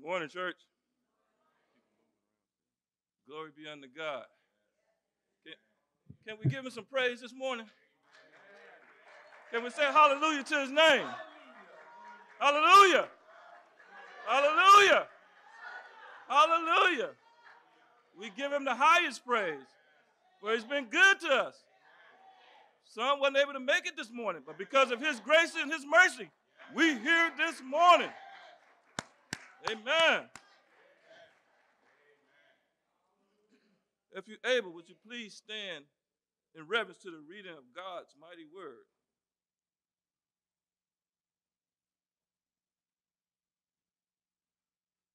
Good morning, church. Glory be unto God. Can, can we give him some praise this morning? Can we say hallelujah to his name? Hallelujah. Hallelujah. Hallelujah. We give him the highest praise, for he's been good to us. Some wasn't able to make it this morning, but because of his grace and his mercy, we here this morning. Amen. If you're able, would you please stand in reverence to the reading of God's mighty word?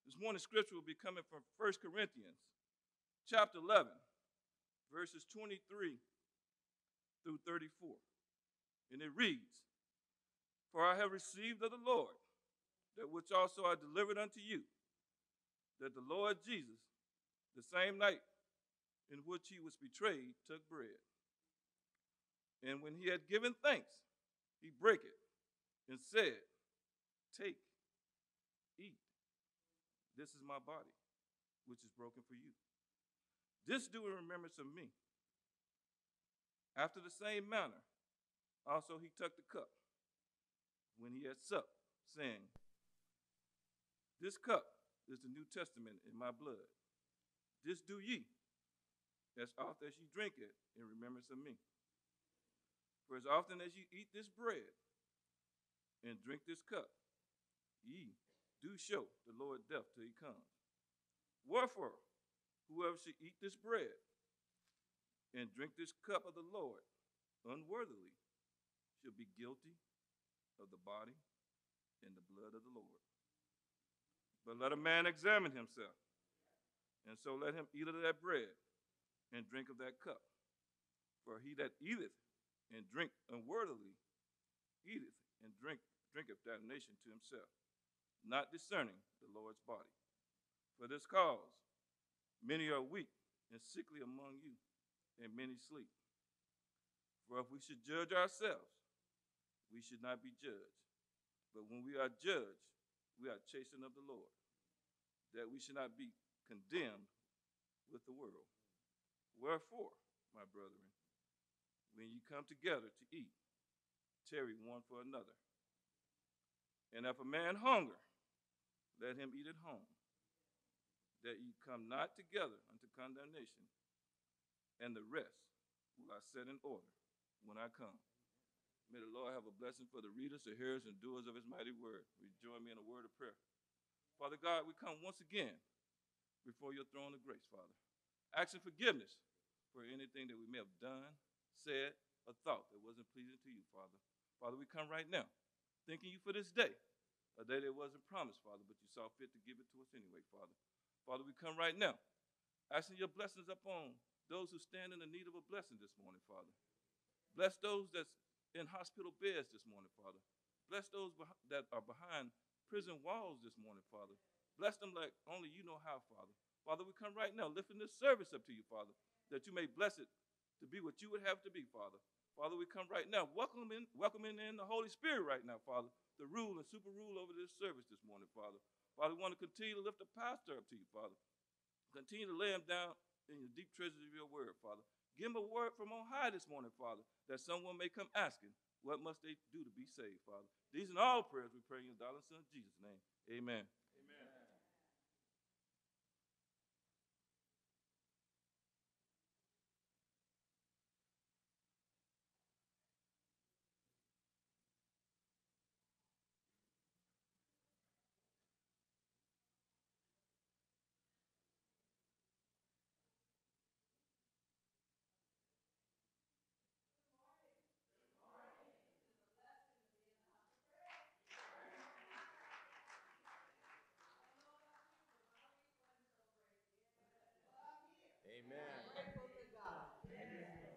This morning's scripture will be coming from 1 Corinthians chapter 11, verses 23 through 34. And it reads, For I have received of the Lord that which also I delivered unto you, that the Lord Jesus, the same night in which he was betrayed, took bread. And when he had given thanks, he brake it and said, Take, eat. This is my body, which is broken for you. This do in remembrance of me. After the same manner, also he took the cup when he had supped, saying, This cup is the New Testament in my blood. This do ye, as oft as ye drink it, in remembrance of me. For as often as ye eat this bread and drink this cup, ye do show the Lord death till he comes. Wherefore, whoever should eat this bread and drink this cup of the Lord unworthily shall be guilty of the body and the blood of the Lord. But let a man examine himself, and so let him eat of that bread and drink of that cup. For he that eateth and drink unworthily eateth and drink drinketh damnation to himself, not discerning the Lord's body. For this cause many are weak and sickly among you, and many sleep. For if we should judge ourselves, we should not be judged. But when we are judged, we are chastened of the Lord, that we should not be condemned with the world. Wherefore, my brethren, when you come together to eat, tarry one for another. And if a man hunger, let him eat at home, that ye come not together unto condemnation, and the rest will I set in order when I come. May the Lord have a blessing for the readers, the hearers, and doers of his mighty word. We join me in a word of prayer? Father God, we come once again before your throne of grace, Father, asking forgiveness for anything that we may have done, said, or thought that wasn't pleasing to you, Father. Father, we come right now, thanking you for this day, a day that wasn't promised, Father, but you saw fit to give it to us anyway, Father. Father, we come right now, asking your blessings upon those who stand in the need of a blessing this morning, Father. Bless those that's in hospital beds this morning, Father. Bless those that are behind prison walls this morning, Father. Bless them like only you know how, Father. Father, we come right now lifting this service up to you, Father, that you may bless it to be what you would have to be, Father. Father, we come right now, welcoming, welcoming in the Holy Spirit right now, Father, to rule and super rule over this service this morning, Father. Father, we want to continue to lift the pastor up to you, Father. Continue to lay him down in the deep treasures of your word, Father. Give him a word from on high this morning, Father, that someone may come asking, what must they do to be saved, Father? These and all prayers we pray in your darling son Jesus' name. Amen.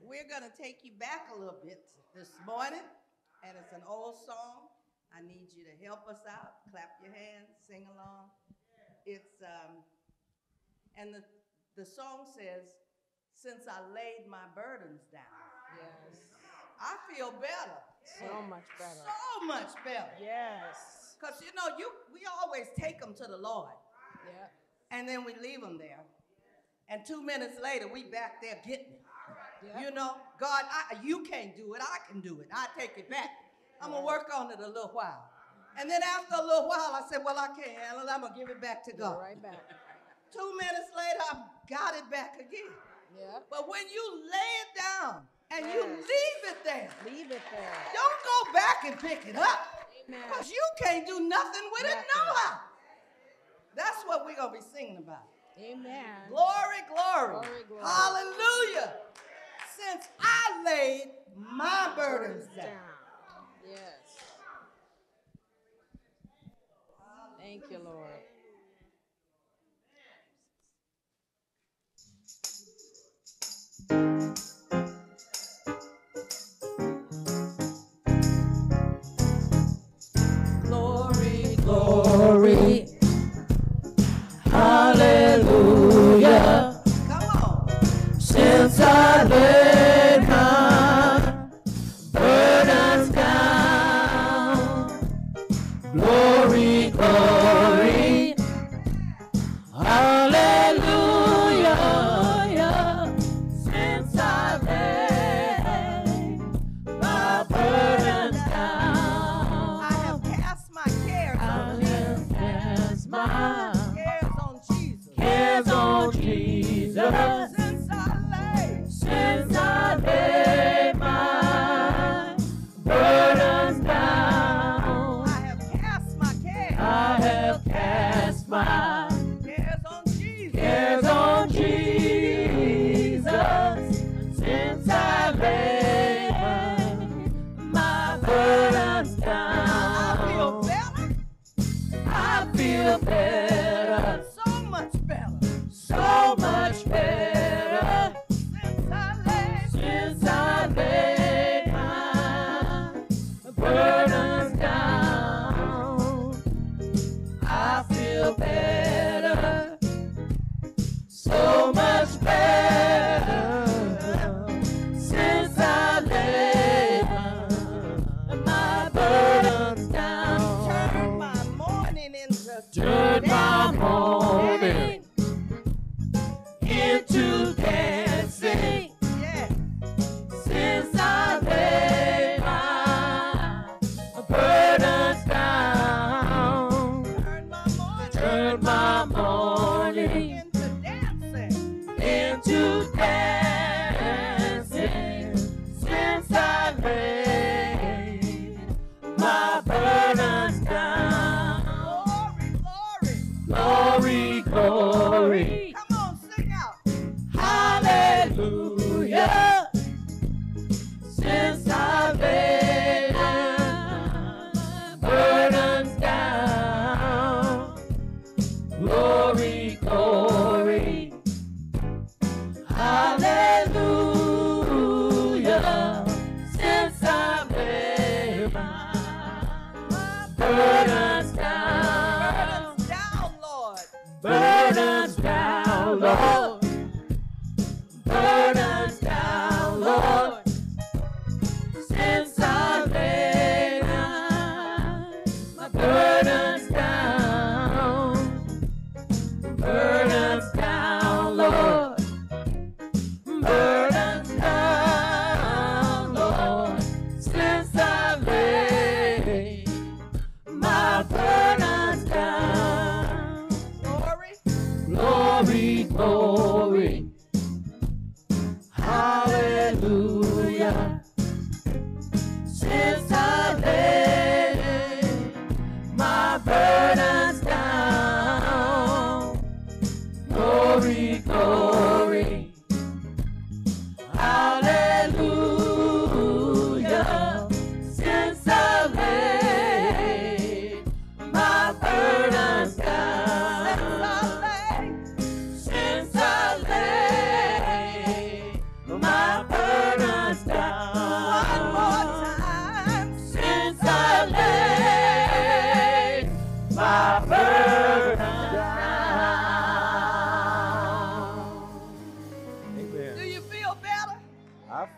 We're going to take you back a little bit this morning, and it's an old song. I need you to help us out. Clap your hands, sing along. It's um, and the the song says, "Since I laid my burdens down, Yes. I feel better, So much better. so much better." Yes. Cause you know you we always take them to the Lord. Yep. and then we leave them there. And two minutes later, we back there getting it. You know, God, I, you can't do it. I can do it. I take it back. I'm gonna work on it a little while. And then after a little while, I said, Well, I can't handle it. I'm gonna give it back to God. right back. Two minutes later, I got it back again. But when you lay it down and you leave it there, Leave it there. don't go back and pick it up. Because you can't do nothing with it, no how. That's what we're gonna be singing about. Amen. Glory, glory. Glory, glory. Hallelujah. Since I laid my burdens down. Yes. Thank you, Lord.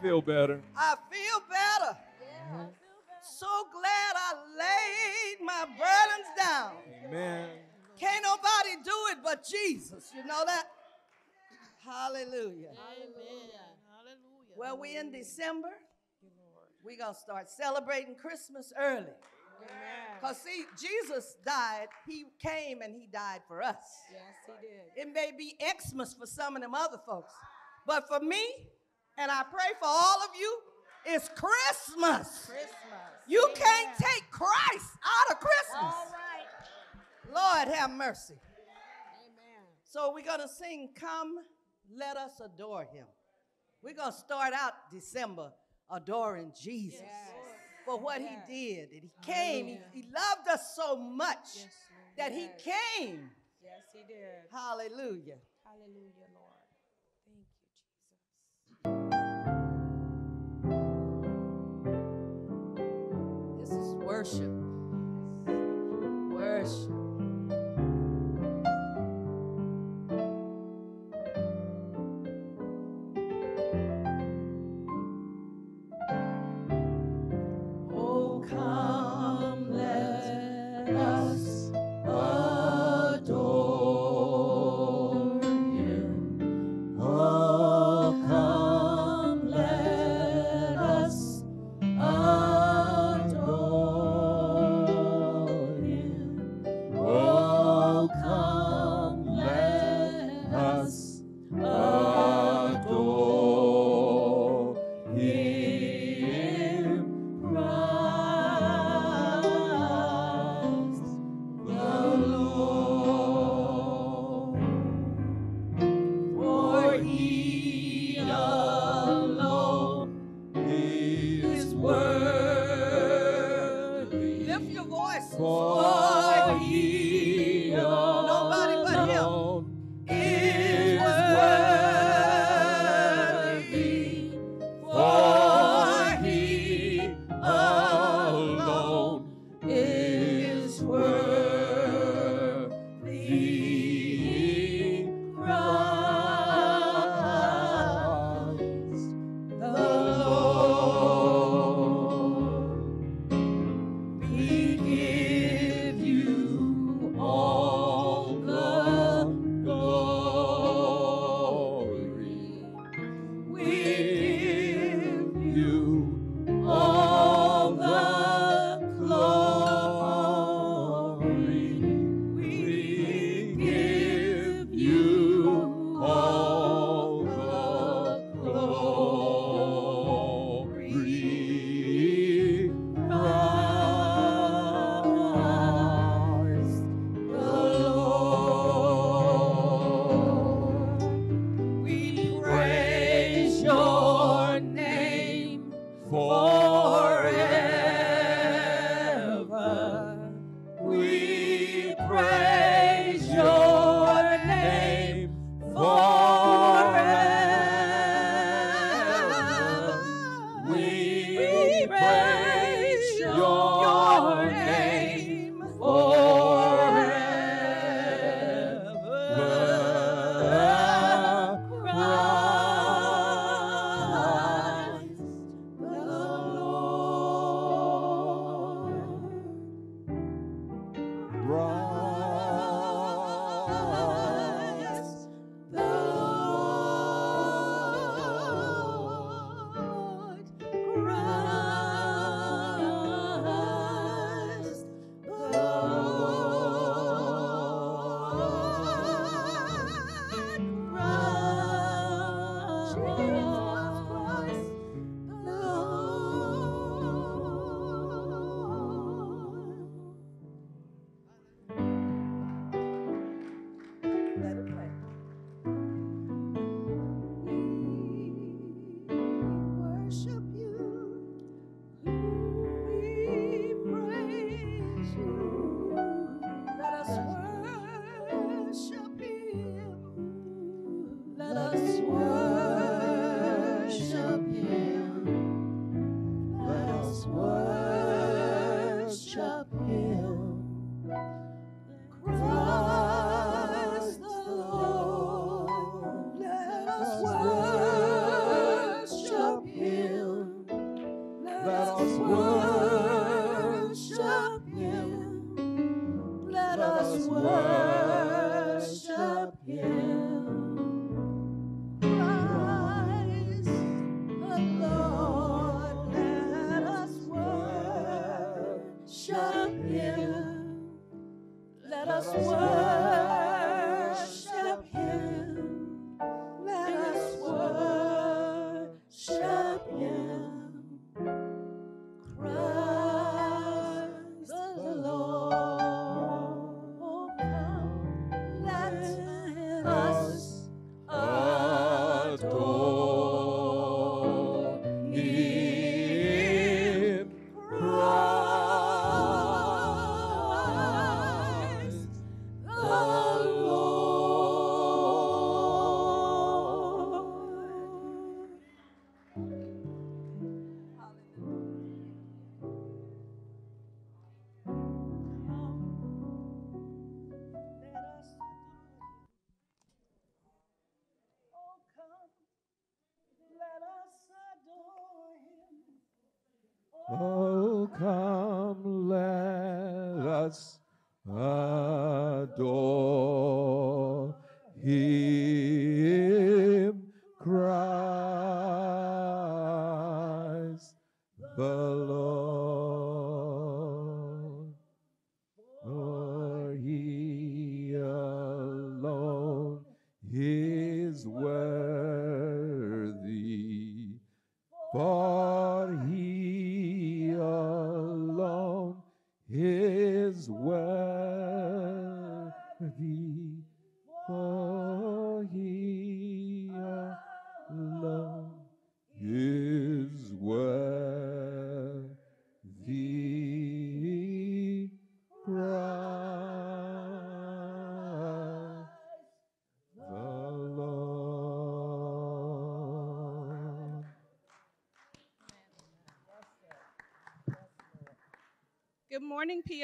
Feel better. I feel better. So glad I laid my burdens down. Amen. Can't nobody do it but Jesus. You know that? Hallelujah. Amen. Hallelujah. Well, we in December. We're going to start celebrating Christmas early. Amen. Because, see, Jesus died. He came and he died for us. Yes, he did. It may be Xmas for some of them other folks. But for me, and I pray for all of you, it's Christmas. Christmas. You Amen. can't take Christ out of Christmas. All right. Lord have mercy. Amen. So we're going to sing, Come, Let Us Adore Him. We're going to start out December adoring Jesus Yes. for what Yes. He did. And He came, he, he loved us so much Yes, that. He came. Yes, he did. Hallelujah. Hallelujah, worship. Worship.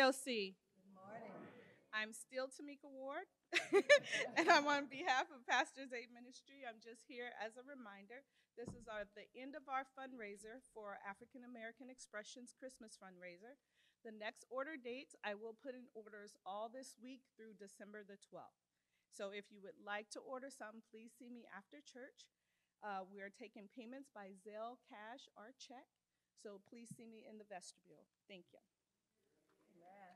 Morning, POC. Good morning. I'm still Tamika Ward, and I'm on behalf of Pastors Aid Ministry. I'm just here as a reminder. This is our, the end of our fundraiser for African American Expressions Christmas fundraiser. The next order dates, I will put in orders all this week through December the 12th. So if you would like to order some, please see me after church. Uh, we are taking payments by Zelle, cash, or check. So please see me in the vestibule. Thank you.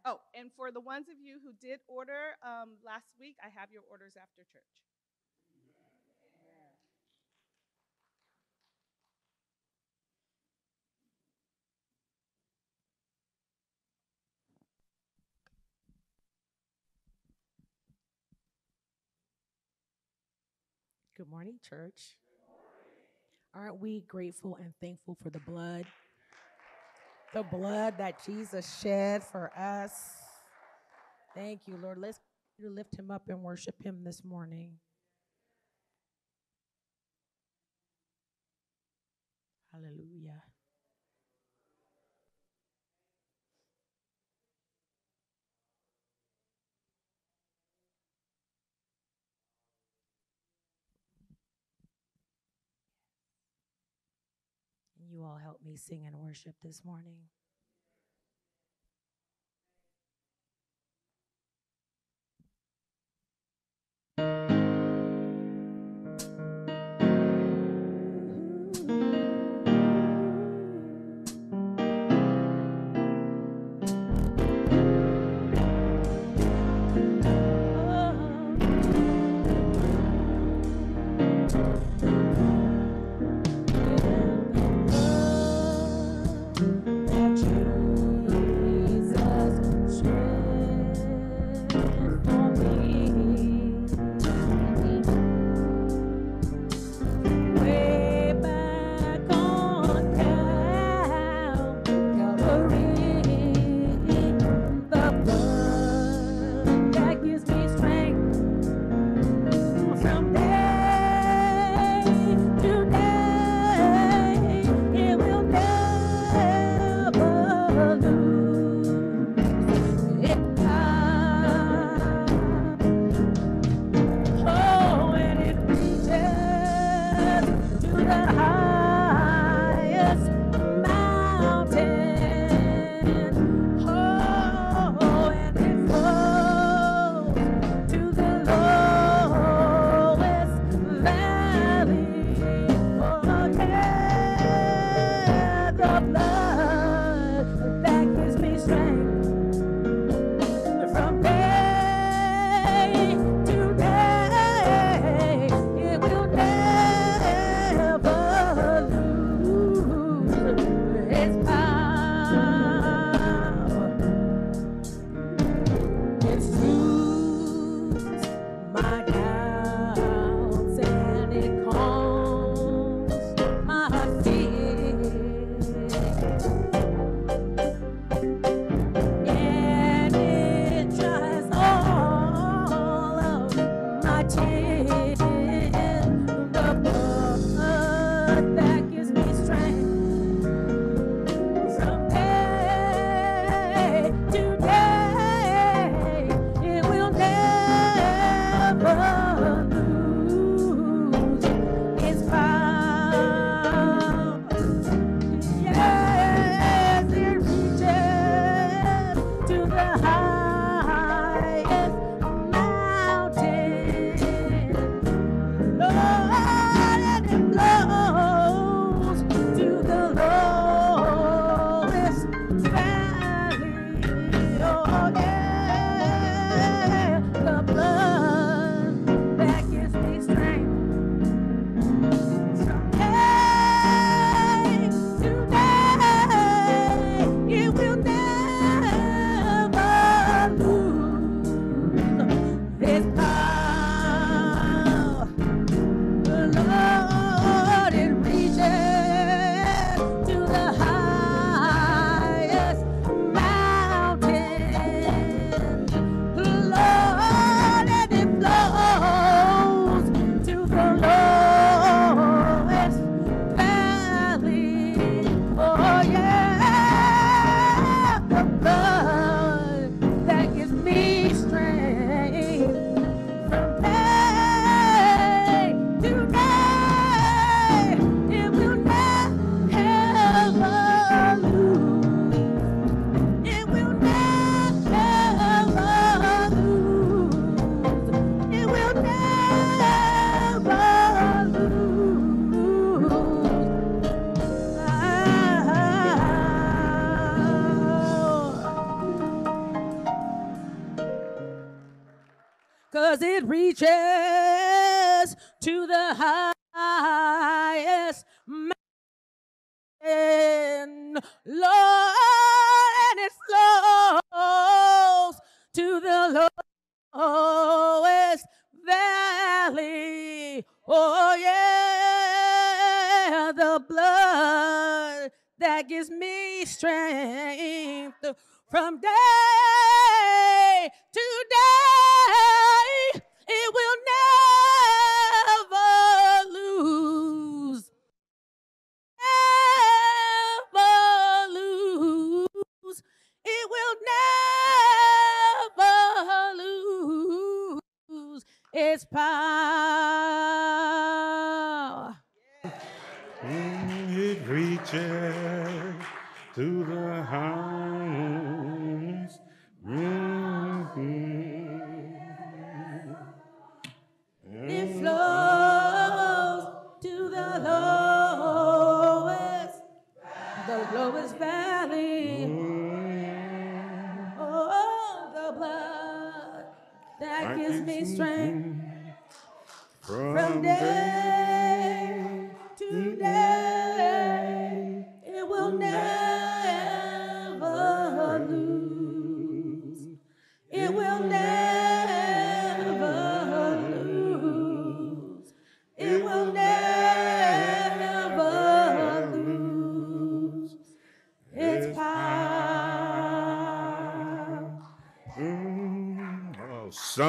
Oh, and for the ones of you who did order um, last week, I have your orders after church. Good morning, church. Aren't we grateful and thankful for the blood? The blood that Jesus shed for us. Thank you, Lord. Let's lift him up and worship him this morning. Hallelujah. You all help me sing and worship this morning.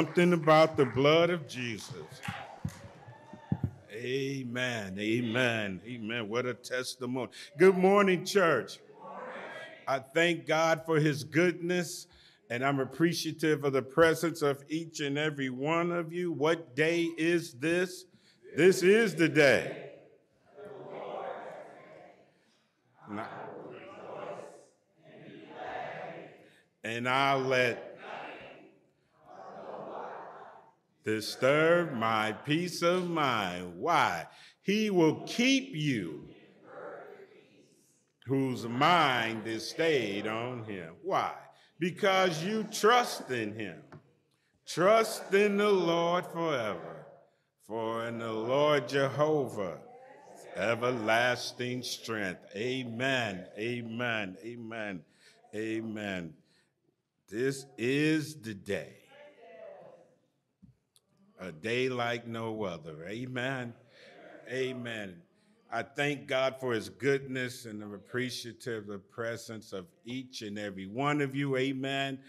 Something about the blood of Jesus. Amen. Amen. Amen. What a testimony. Good morning, church. I thank God for his goodness and I'm appreciative of the presence of each and every one of you. What day is this? This is the day. And I'll let disturb my peace of mind. Why? He will keep you whose mind is stayed on him. Why? Because you trust in him. Trust in the Lord forever, for in the Lord Jehovah everlasting strength. Amen. Amen. Amen. Amen. This is the day a day like no other. Amen. Amen. I thank God for his goodness and I'm appreciative the presence of each and every one of you. Amen.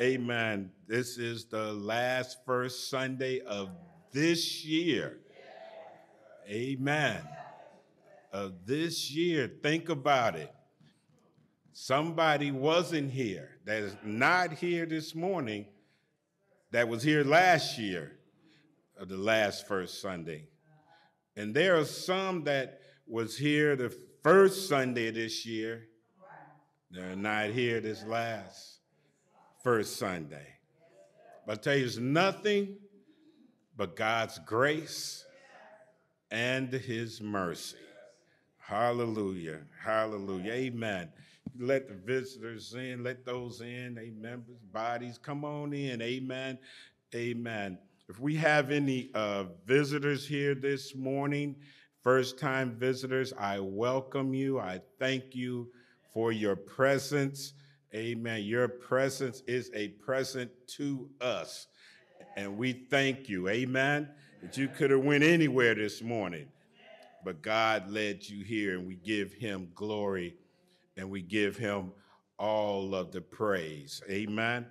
Amen. This is the last first Sunday of this year. Amen. Of this year. Think about it. Somebody wasn't here that is not here this morning that was here last year the last first Sunday. And there are some that was here the first Sunday this year. They're not here this last first Sunday. But I tell you, it's nothing but God's grace and his mercy. Hallelujah. Hallelujah. Amen. Let the visitors in, let those in, amen. Bodies, come on in. Amen. Amen. If we have any uh, visitors here this morning, first time visitors, I welcome you. I thank you for your presence. Amen. Your presence is a present to us. And we thank you. Amen. That you could have went anywhere this morning, but God led you here and we give him glory and we give him all of the praise. Amen.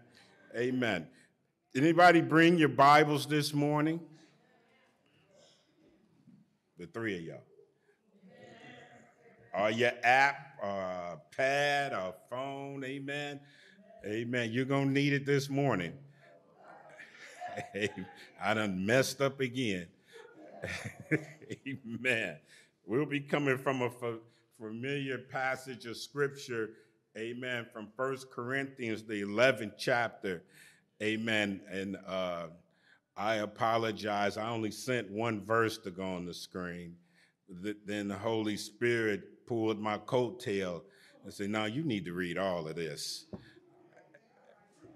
Amen. Anybody bring your Bibles this morning? The three of y'all. Or your app, or pad, or phone, amen. Amen. You're going to need it this morning. I done messed up again. amen. We'll be coming from a familiar passage of scripture, amen, from First Corinthians, the 11th chapter, amen. And uh, I apologize. I only sent one verse to go on the screen. Then the Holy Spirit pulled my coattail and said, Now you need to read all of this.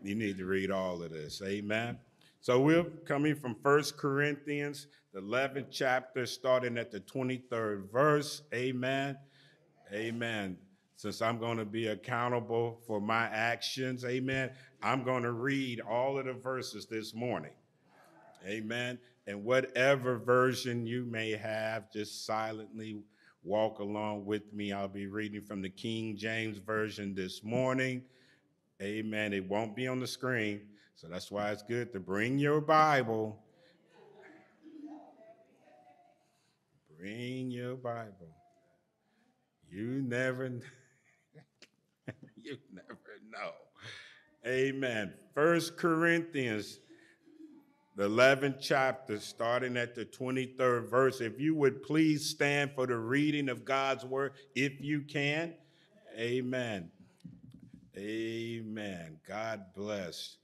You need to read all of this. Amen. So we're coming from First Corinthians, the 11th chapter, starting at the 23rd verse. Amen. Amen. Since I'm going to be accountable for my actions, amen, I'm going to read all of the verses this morning. Amen. And whatever version you may have, just silently walk along with me. I'll be reading from the King James Version this morning. Amen. It won't be on the screen, so that's why it's good to bring your Bible. Bring your Bible. You never, you never know. Amen. First Corinthians, the 11th chapter, starting at the 23rd verse. If you would please stand for the reading of God's word, if you can. Amen. Amen. God bless.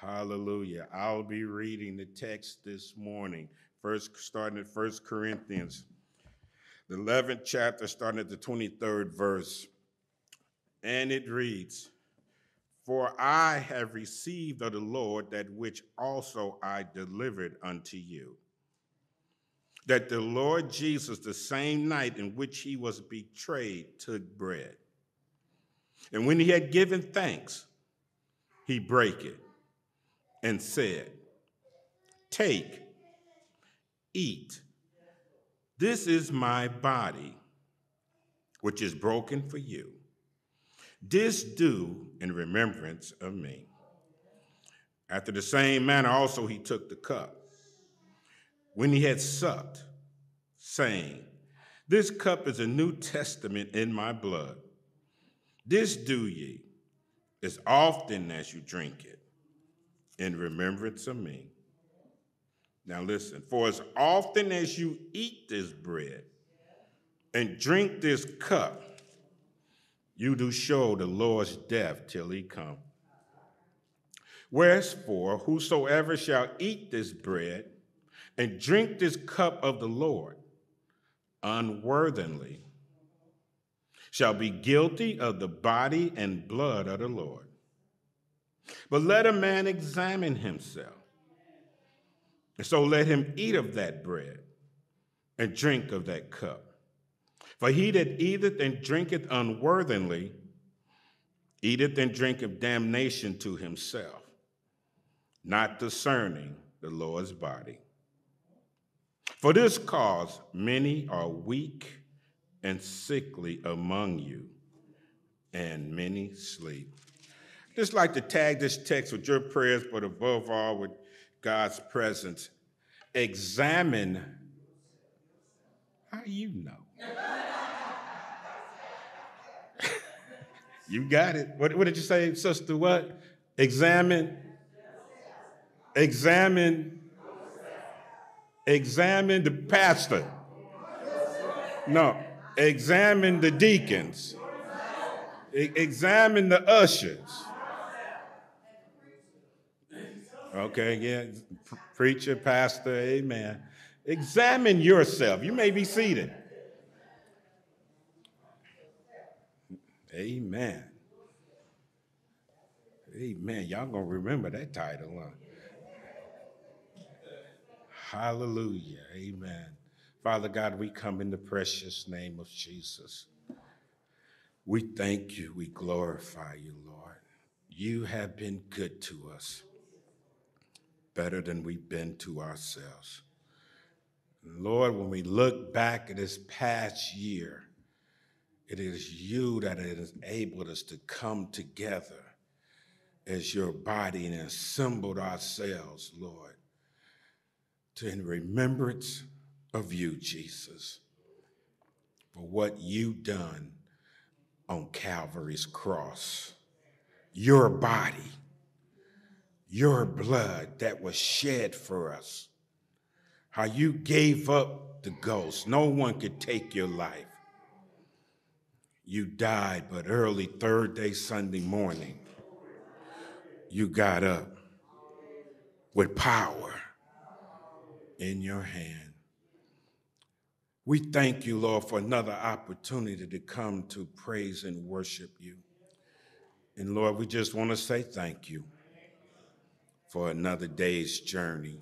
Hallelujah. I'll be reading the text this morning. First, starting at First Corinthians the 11th chapter, starting at the 23rd verse. And it reads, For I have received of the Lord that which also I delivered unto you. That the Lord Jesus, the same night in which he was betrayed, took bread. And when he had given thanks, he brake it and said, Take, eat. This is my body, which is broken for you. This do in remembrance of me. After the same manner, also he took the cup when he had supped, saying, This cup is a New Testament in my blood. This do ye as often as you drink it in remembrance of me. Now listen, for as often as you eat this bread and drink this cup, you do show the Lord's death till he come. Wherefore, whosoever shall eat this bread and drink this cup of the Lord unworthily shall be guilty of the body and blood of the Lord. But let a man examine himself and so let him eat of that bread and drink of that cup. For he that eateth and drinketh unworthily eateth and drinketh damnation to himself, not discerning the Lord's body. For this cause, many are weak and sickly among you, and many sleep. Just like to tag this text with your prayers, but above all with God's presence. Examine. How you know? You got it. What, what did you say, sister? What? Examine. Examine. Examine the pastor. No, examine the deacons. E- examine the ushers. Okay, yeah, preacher, pastor, amen. Examine yourself. You may be seated. Amen. Amen. Y'all gonna remember that title, huh? Hallelujah. Amen. Father God, we come in the precious name of Jesus. We thank you. We glorify you, Lord. You have been good to us, better than we've been to ourselves. Lord, when we look back at this past year, it is you that has enabled us to come together as your body and assembled ourselves, Lord, to in remembrance of you, Jesus, for what you done on Calvary's cross. Your body, your blood that was shed for us. How you gave up the ghost. No one could take your life. You died, but early third day Sunday morning, you got up with power in your hand. We thank you, Lord, for another opportunity to come to praise and worship you. And Lord, we just want to say thank you for another day's journey.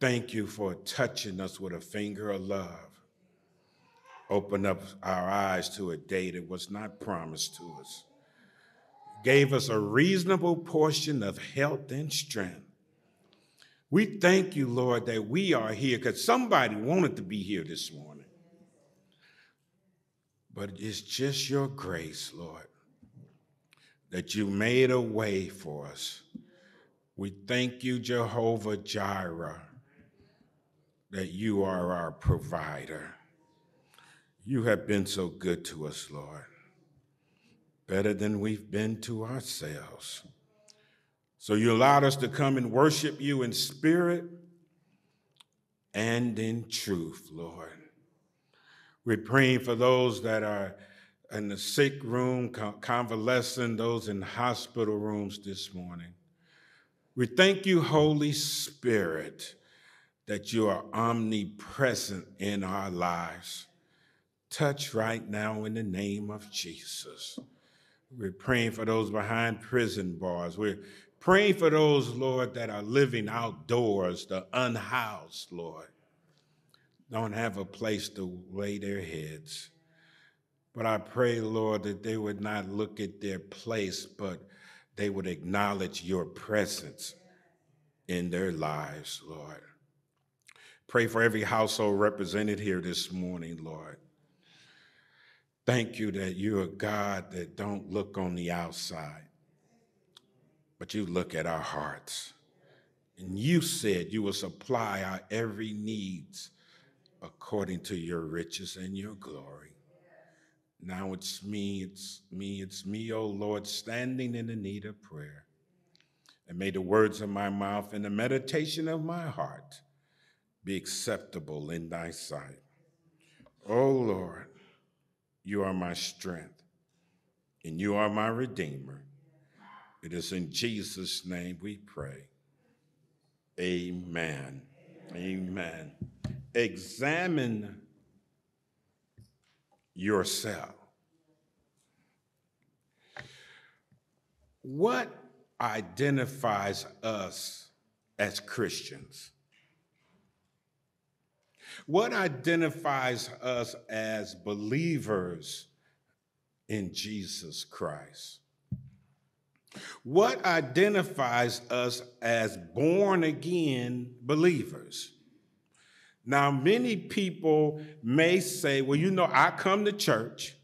Thank you for touching us with a finger of love. Open up our eyes to a day that was not promised to us. Gave us a reasonable portion of health and strength. We thank you, Lord, that we are here because somebody wanted to be here this morning. But it's just your grace, Lord, that you made a way for us. We thank you, Jehovah Jireh, that you are our provider. You have been so good to us, Lord, better than we've been to ourselves. So you allowed us to come and worship you in spirit and in truth, Lord. We're praying for those that are in the sick room, convalescing, those in hospital rooms this morning. We thank you, Holy Spirit, that you are omnipresent in our lives. Touch right now in the name of Jesus. We're praying for those behind prison bars. We're praying for those, Lord, that are living outdoors, the unhoused, Lord, don't have a place to lay their heads. But I pray, Lord, that they would not look at their place, but they would acknowledge your presence in their lives, Lord. Pray for every household represented here this morning, Lord. Thank you that you're a God that don't look on the outside, but you look at our hearts. And you said you will supply our every needs according to your riches and your glory. Now it's me, it's me, it's me, oh Lord, standing in the need of prayer. And may the words of my mouth and the meditation of my heart be acceptable in thy sight. Oh Lord, you are my strength, and you are my redeemer. It is in Jesus' name we pray. Amen. Amen. Examine yourself. What identifies us as Christians? What identifies us as believers in Jesus Christ? What identifies us as born again believers? Now, many people may say, well, you know, I come to church,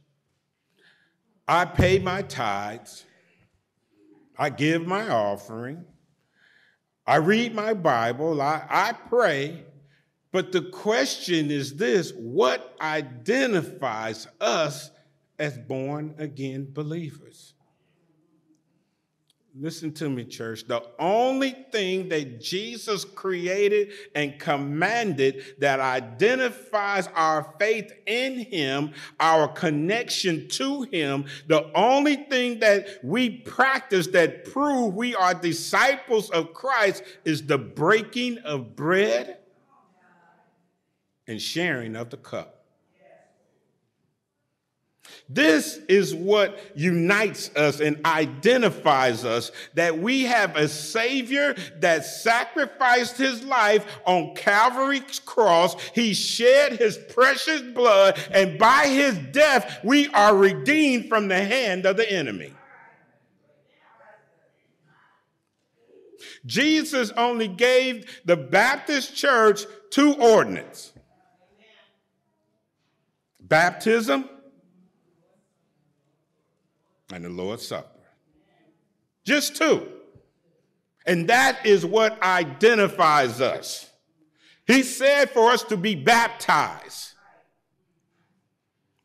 I pay my tithes, I give my offering, I read my Bible, I, I pray, but the question is this what identifies us as born again believers? Listen to me, church. The only thing that Jesus created and commanded that identifies our faith in Him, our connection to Him, the only thing that we practice that prove we are disciples of Christ is the breaking of bread and sharing of the cup. This is what unites us and identifies us that we have a Savior that sacrificed his life on Calvary's cross. He shed his precious blood, and by his death, we are redeemed from the hand of the enemy. Jesus only gave the Baptist church two ordinances baptism and the Lord's Supper. Just two. And that is what identifies us. He said for us to be baptized.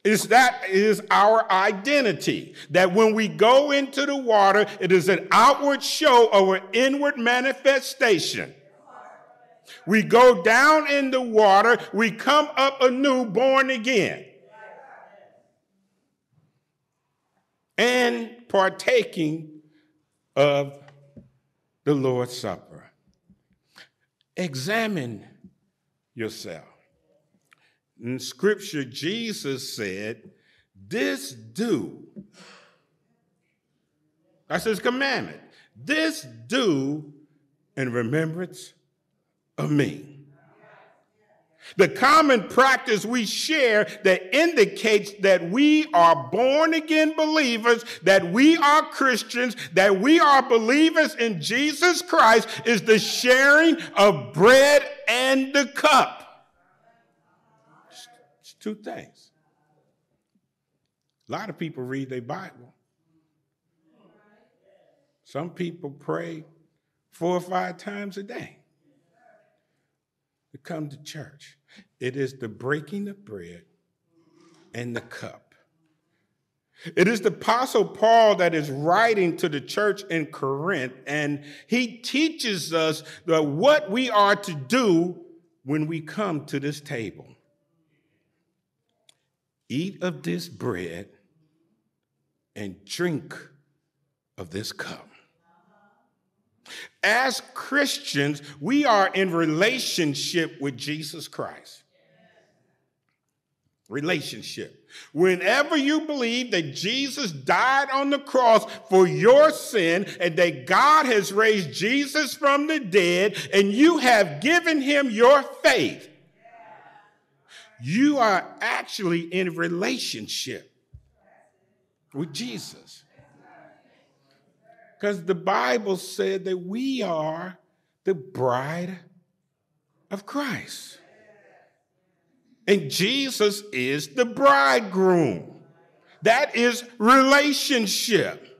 Is that is our identity. That when we go into the water, it is an outward show of an inward manifestation. We go down in the water, we come up anew, born again. And partaking of the Lord's Supper. Examine yourself. In Scripture, Jesus said, This do. That's his commandment. This do in remembrance of me. The common practice we share that indicates that we are born again believers, that we are Christians, that we are believers in Jesus Christ is the sharing of bread and the cup. It's two things. A lot of people read their Bible. Some people pray four or five times a day come to church. It is the breaking of bread and the cup. It is the Apostle Paul that is writing to the church in Corinth, and he teaches us the, what we are to do when we come to this table. Eat of this bread and drink of this cup. As Christians, we are in relationship with Jesus Christ. Relationship. Whenever you believe that Jesus died on the cross for your sin and that God has raised Jesus from the dead and you have given him your faith, you are actually in relationship with Jesus. Because the Bible said that we are the bride of Christ. And Jesus is the bridegroom. That is relationship.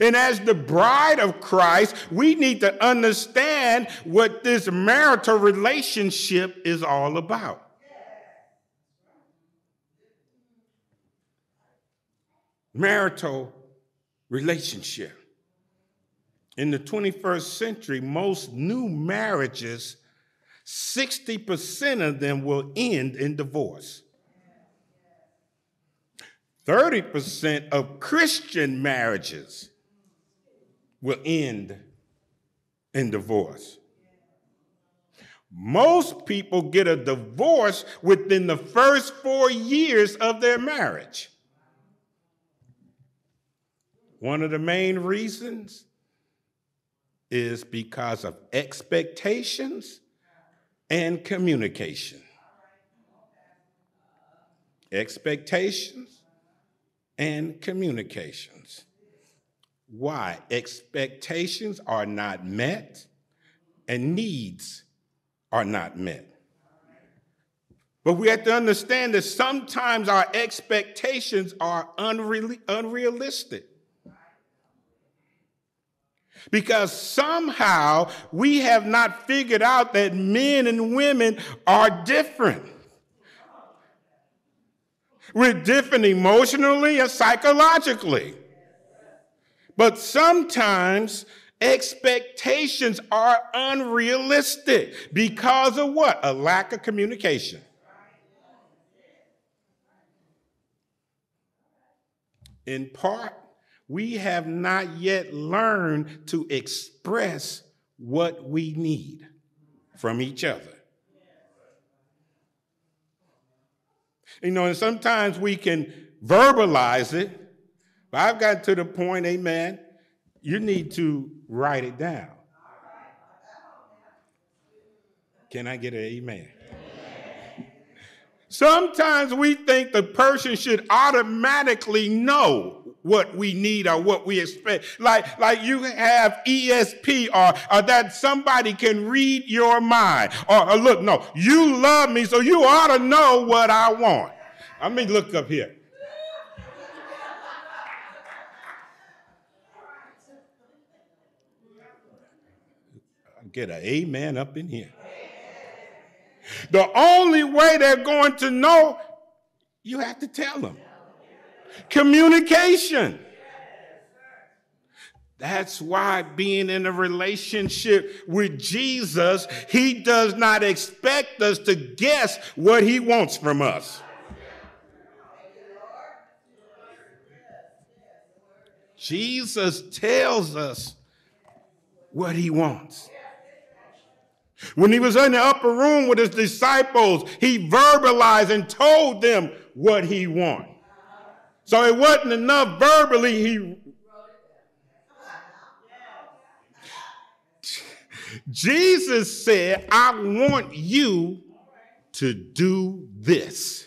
And as the bride of Christ, we need to understand what this marital relationship is all about. Marital relationship. In the 21st century, most new marriages, 60% of them will end in divorce. 30% of Christian marriages will end in divorce. Most people get a divorce within the first four years of their marriage. One of the main reasons is because of expectations and communication. Expectations and communications. Why? Expectations are not met and needs are not met. But we have to understand that sometimes our expectations are unreal- unrealistic. Because somehow we have not figured out that men and women are different. We're different emotionally and psychologically. But sometimes expectations are unrealistic because of what? A lack of communication. In part, we have not yet learned to express what we need from each other. You know, and sometimes we can verbalize it, but I've gotten to the point, amen, you need to write it down. Can I get an amen? Sometimes we think the person should automatically know what we need or what we expect. Like, like you can have ESP or, or that somebody can read your mind. Or, or look, no, you love me, so you ought to know what I want. Let me look up here. Get an amen up in here. The only way they're going to know, you have to tell them. Communication. That's why being in a relationship with Jesus, he does not expect us to guess what he wants from us. Jesus tells us what he wants. When he was in the upper room with his disciples, he verbalized and told them what he wanted. So it wasn't enough verbally, he Jesus said, I want you to do this.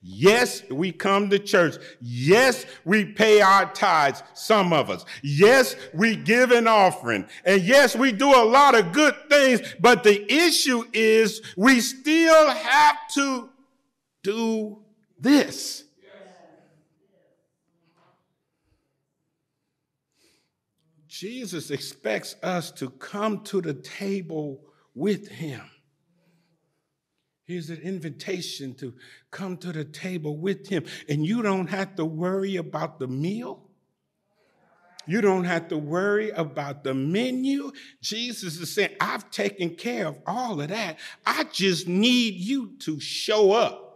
Yes, we come to church. Yes, we pay our tithes, some of us. Yes, we give an offering. And yes, we do a lot of good things, but the issue is we still have to do this. Jesus expects us to come to the table with him. Here's an invitation to come to the table with him. And you don't have to worry about the meal. You don't have to worry about the menu. Jesus is saying, I've taken care of all of that. I just need you to show up.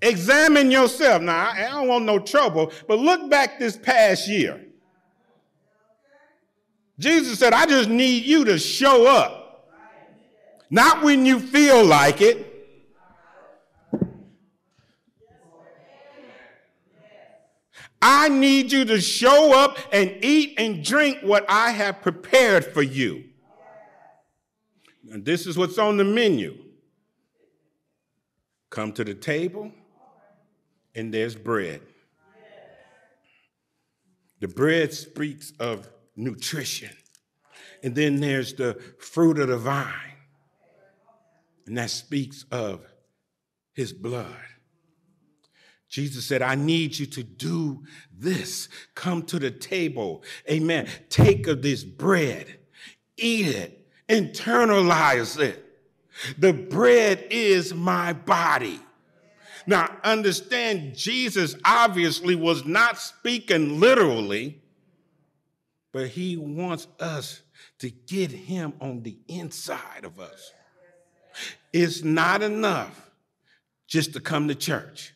Examine yourself. Now, I don't want no trouble, but look back this past year. Jesus said, I just need you to show up. Not when you feel like it. I need you to show up and eat and drink what I have prepared for you. And this is what's on the menu. Come to the table, and there's bread. The bread speaks of nutrition. And then there's the fruit of the vine, and that speaks of his blood. Jesus said, I need you to do this. Come to the table. Amen. Take of this bread, eat it, internalize it. The bread is my body. Now, understand, Jesus obviously was not speaking literally, but he wants us to get him on the inside of us. It's not enough just to come to church.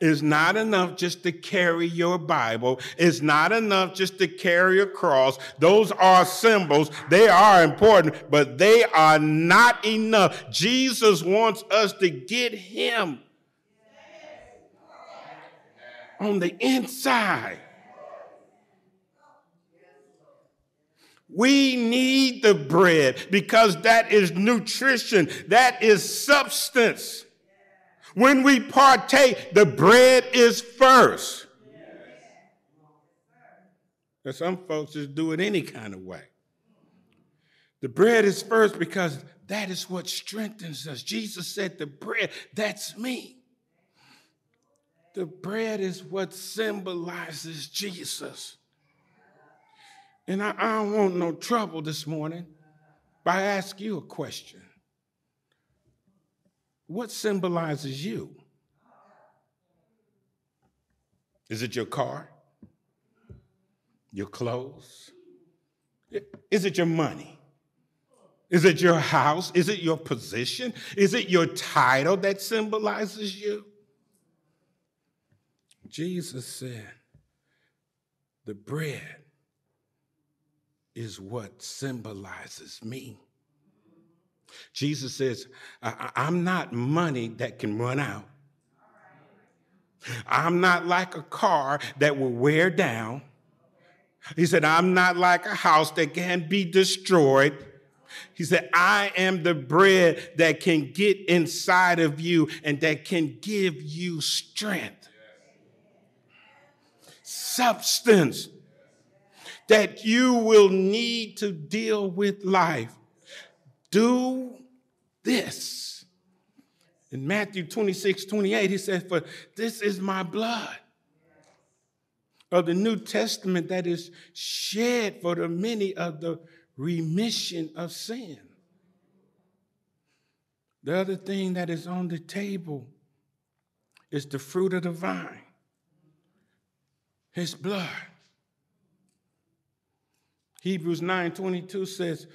It's not enough just to carry your Bible. It's not enough just to carry a cross. Those are symbols. They are important, but they are not enough. Jesus wants us to get him on the inside. We need the bread because that is nutrition, that is substance. When we partake, the bread is first. Now, some folks just do it any kind of way. The bread is first because that is what strengthens us. Jesus said, The bread, that's me. The bread is what symbolizes Jesus. And I, I don't want no trouble this morning, but I ask you a question What symbolizes you? Is it your car? Your clothes? Is it your money? Is it your house? Is it your position? Is it your title that symbolizes you? Jesus said, the bread is what symbolizes me. Jesus says, I- am not money that can run out. I'm not like a car that will wear down. He said, I'm not like a house that can be destroyed. He said, I am the bread that can get inside of you and that can give you strength, substance that you will need to deal with life. Do this. In Matthew 26, 28, he says, For this is my blood of the New Testament that is shed for the many of the remission of sin. The other thing that is on the table is the fruit of the vine, his blood. Hebrews 9:22 says,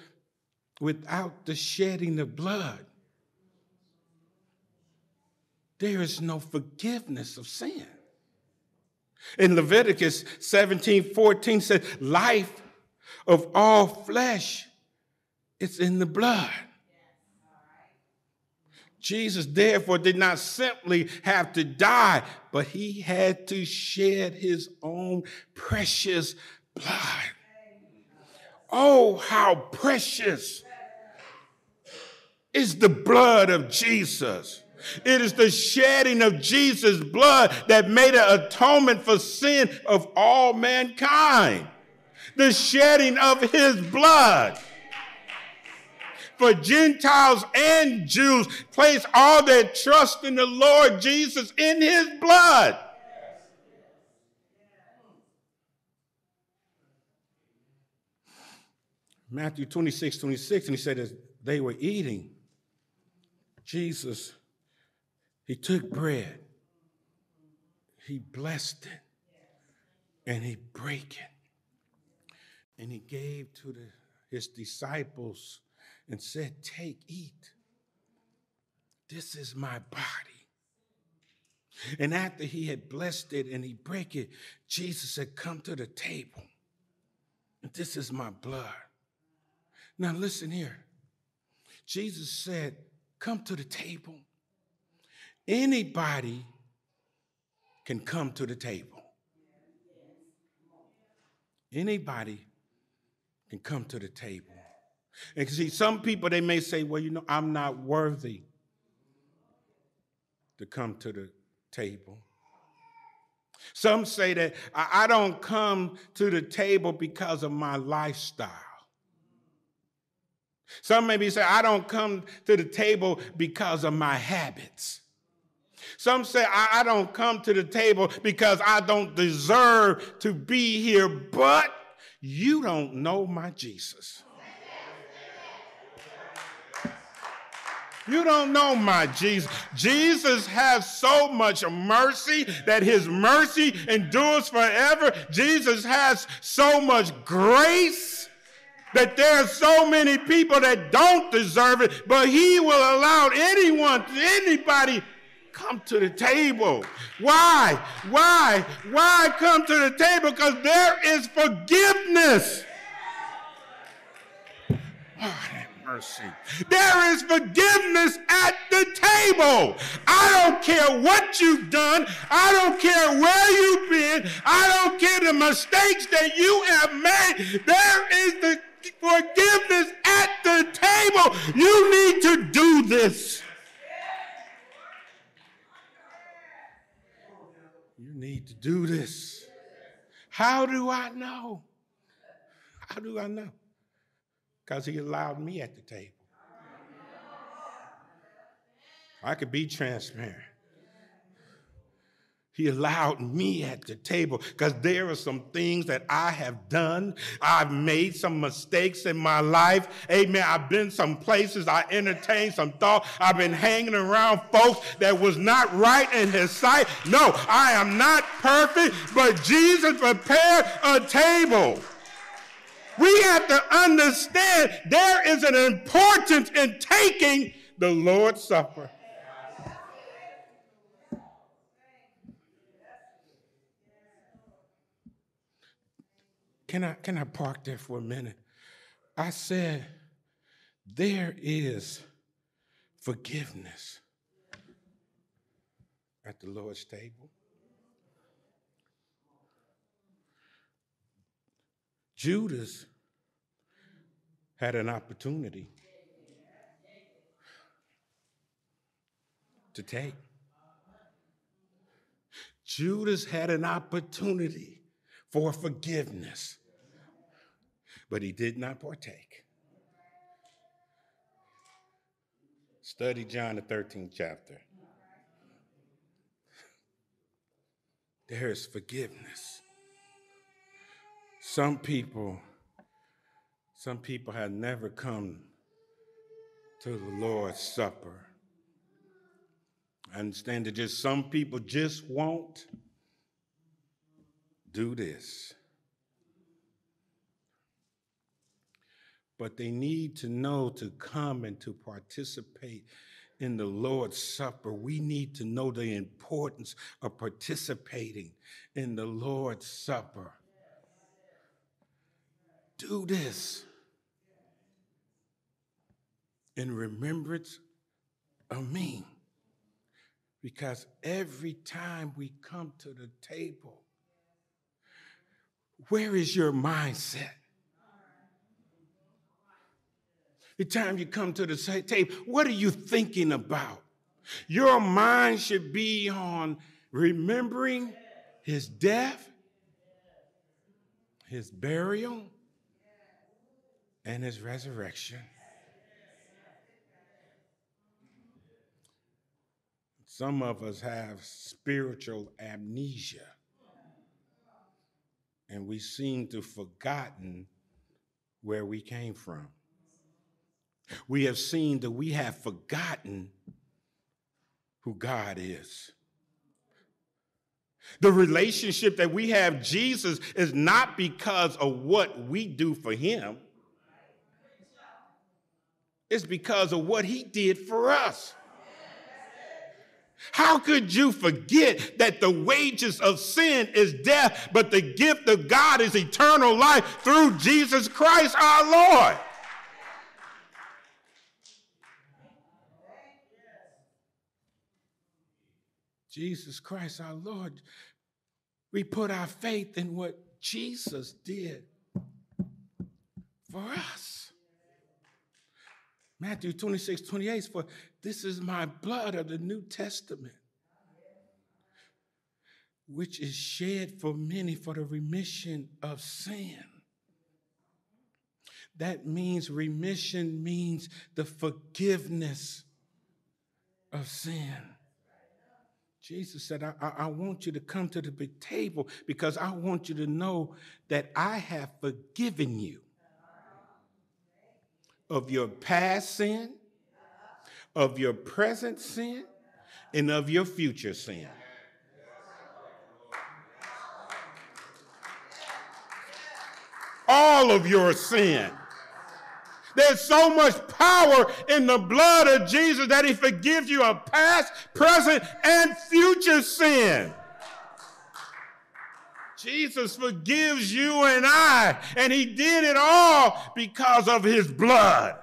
without the shedding of blood, there is no forgiveness of sin. In Leviticus 17 14 says, Life of all flesh, it's in the blood. Jesus, therefore, did not simply have to die, but he had to shed his own precious blood. Oh, how precious is the blood of Jesus. It is the shedding of Jesus' blood that made an atonement for sin of all mankind. The shedding of his blood. For Gentiles and Jews, place all their trust in the Lord Jesus in his blood. Matthew 26, 26, and he said, as they were eating, Jesus he took bread, he blessed it, and he broke it. And he gave to the, his disciples and said, Take, eat. This is my body. And after he had blessed it and he broke it, Jesus said, Come to the table. This is my blood. Now listen here. Jesus said, Come to the table. Anybody can come to the table. Anybody can come to the table. And see, some people they may say, well, you know, I'm not worthy to come to the table. Some say that I don't come to the table because of my lifestyle. Some maybe say, I don't come to the table because of my habits. Some say, I, I, don't come to the table because I don't deserve to be here, but you don't know my Jesus. You don't know my Jesus. Jesus has so much mercy that his mercy endures forever. Jesus has so much grace that there are so many people that don't deserve it, but he will allow anyone, anybody come to the table. Why? Why? Why come to the table? Because there is forgiveness. Oh, mercy. There is forgiveness at the table. I don't care what you've done. I don't care where you've been. I don't care the mistakes that you have made. There is the forgiveness at the table. You need to do this. You need to do this. How do I know? How do I know? Because he allowed me at the table. I could be transparent. He allowed me at the table because there are some things that I have done. I've made some mistakes in my life. Amen. I've been some places. I entertained some thought. I've been hanging around folks that was not right in his sight. No, I am not perfect, but Jesus prepared a table. We have to understand there is an importance in taking the Lord's Supper. Can I, can I park there for a minute? I said, there is forgiveness at the Lord's table. Judas had an opportunity to take. Judas had an opportunity for forgiveness, but he did not partake. Study John, the 13th chapter. There is forgiveness. Some people, some people have never come to the Lord's Supper. I understand that just some people just won't do this. But they need to know to come and to participate in the Lord's Supper. We need to know the importance of participating in the Lord's Supper do this in remembrance of me. Because every time we come to the table, where is your mindset? Every time you come to the table, what are you thinking about? Your mind should be on remembering his death, his burial, and his resurrection. Some of us have spiritual amnesia, and we seem to have forgotten where we came from. We have seen that we have forgotten who God is. The relationship that we have Jesus is not because of what we do for him. It's because of what he did for us. How could you forget that the wages of sin is death, but the gift of God is eternal life through Jesus Christ our Lord? Jesus Christ our Lord. We put our faith in what Jesus did for us. Matthew 26, 28 for this is my blood of the New Testament, which is shed for many for the remission of sin. That means remission means the forgiveness of sin. Jesus said, I, I, want you to come to the big table because I want you to know that I have forgiven you of your past sin, of your present sin, and of your future sin. All of your sin. There's so much power in the blood of Jesus that he forgives you of past, present, and future sin. Jesus forgives you and I, and he did it all because of his blood.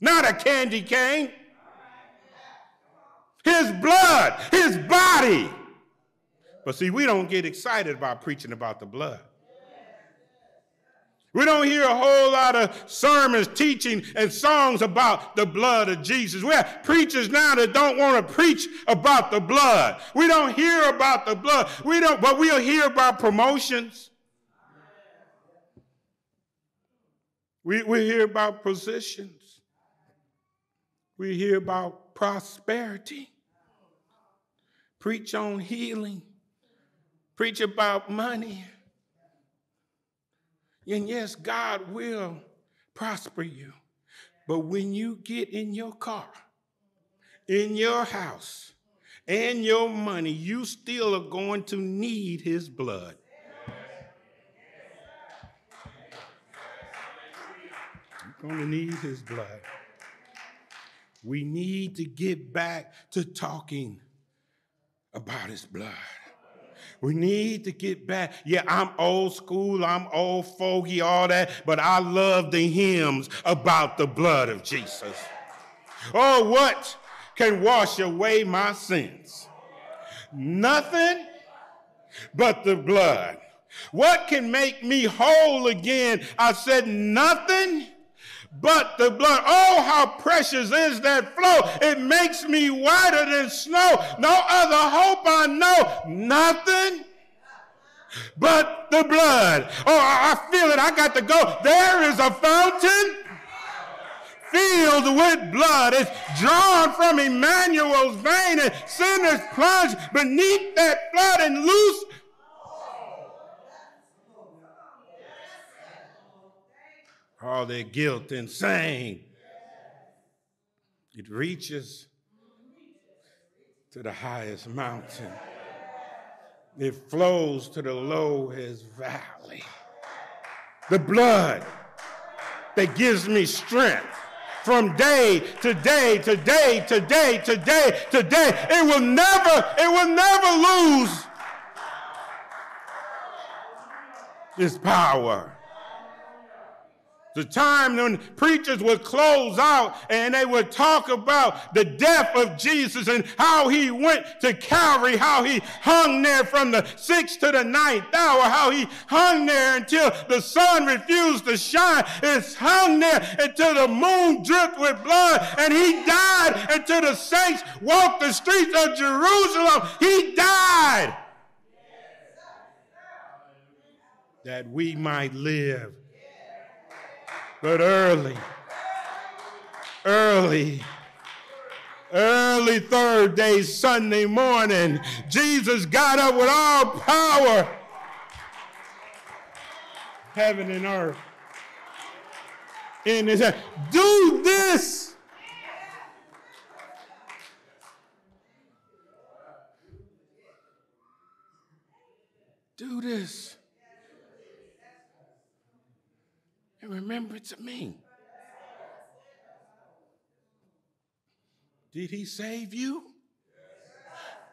Not a candy cane. His blood, his body. But see, we don't get excited about preaching about the blood. We don't hear a whole lot of sermons, teaching, and songs about the blood of Jesus. We have preachers now that don't want to preach about the blood. We don't hear about the blood. We don't, but we'll hear about promotions. We, we hear about positions. We hear about prosperity. Preach on healing. Preach about money. And yes, God will prosper you. But when you get in your car, in your house, and your money, you still are going to need his blood. You're going to need his blood. We need to get back to talking about his blood. We need to get back. Yeah, I'm old school, I'm old fogey, all that, but I love the hymns about the blood of Jesus. Oh, what can wash away my sins? Nothing but the blood. What can make me whole again? I said, nothing but the blood. Oh, how precious is that flow. It makes me whiter than snow. No other hope I know. Nothing but the blood. Oh, I feel it. I got to go. There is a fountain filled with blood. It's drawn from Emmanuel's vein, and sinners plunge beneath that flood and loose all their guilt and shame. It reaches to the highest mountain. It flows to the lowest valley. The blood that gives me strength from day to day to day to day to day to day. It will never, it will never lose its power. The time when preachers would close out and they would talk about the death of Jesus and how he went to Calvary, how he hung there from the sixth to the ninth hour, how he hung there until the sun refused to shine. It's hung there until the moon dripped with blood and he died until the saints walked the streets of Jerusalem. He died that we might live but early, early, early third day, Sunday morning, Jesus got up with all power, heaven and earth, in his hand. Do this. Do this. In remembrance of me. Did he save you?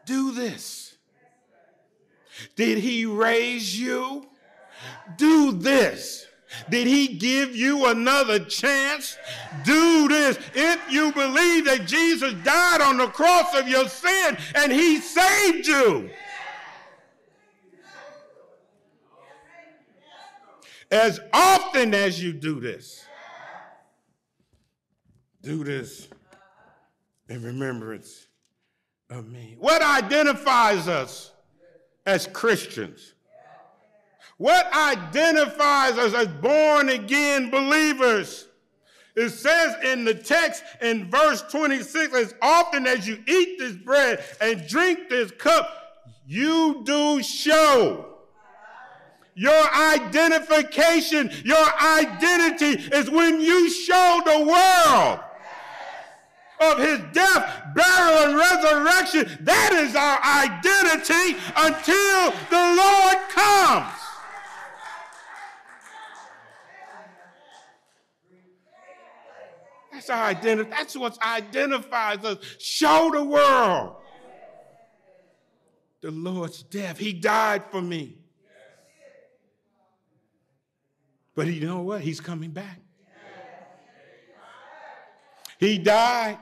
Do this. Did he raise you? Do this. Did he give you another chance? Do this. If you believe that Jesus died on the cross of your sin and he saved you. As often as you do this. Do this in remembrance of me. What identifies us as Christians? What identifies us as born again believers? It says in the text in verse 26 as often as you eat this bread and drink this cup, you do show your identification, your identity is when you show the world of his death, burial, and resurrection. That is our identity until the Lord comes. That's our identity. That's what identifies us. Show the world the Lord's death. He died for me. But you know what? He's coming back. He died,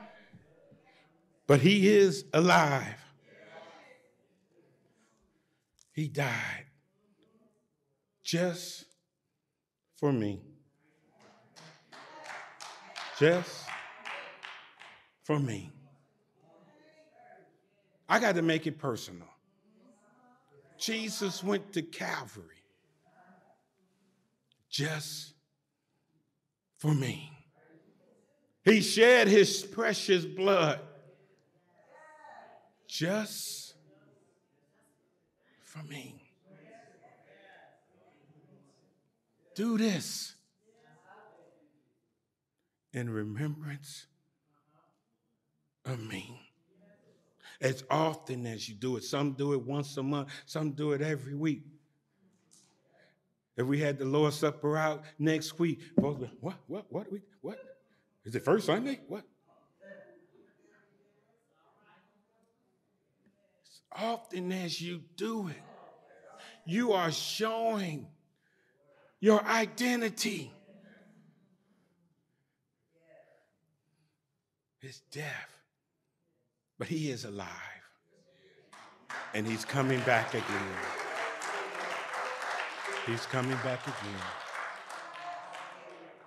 but he is alive. He died just for me. Just for me. I got to make it personal. Jesus went to Calvary just for me. He shed his precious blood just for me. Do this in remembrance of me. As often as you do it, some do it once a month, some do it every week. If we had the Lord's Supper out next week, folks, what, what, what, we, what? Is it first Sunday? What? As often as you do it, you are showing your identity. His death, but he is alive. And he's coming back again. He's coming back again.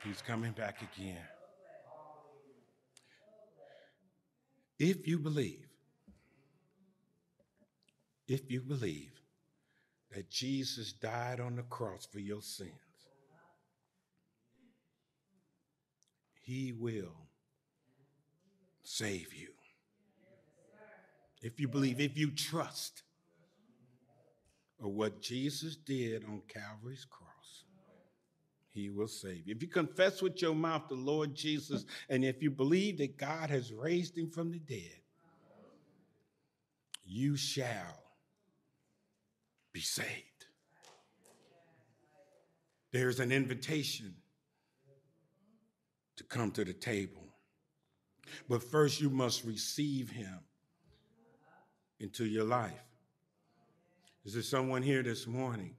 He's coming back again. If you believe, if you believe that Jesus died on the cross for your sins, he will save you. If you believe, if you trust of what Jesus did on Calvary's cross, he will save you. If you confess with your mouth the Lord Jesus, and if you believe that God has raised him from the dead, you shall be saved. There's an invitation to come to the table. But first, you must receive him into your life. Is there someone here this morning?